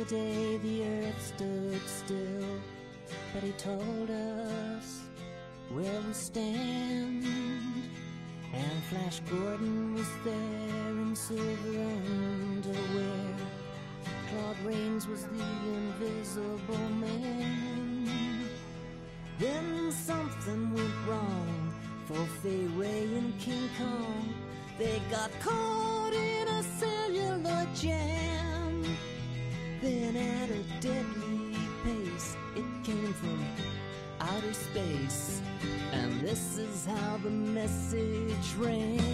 the day the earth stood still, but he told us where we stand. And Flash Gordon was there in silver underwear. Claude Rains was the invisible man. Then something went wrong for Fay Wray and King Kong. They got caught space. And this is how the message ran.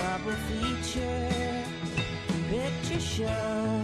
Double feature picture show.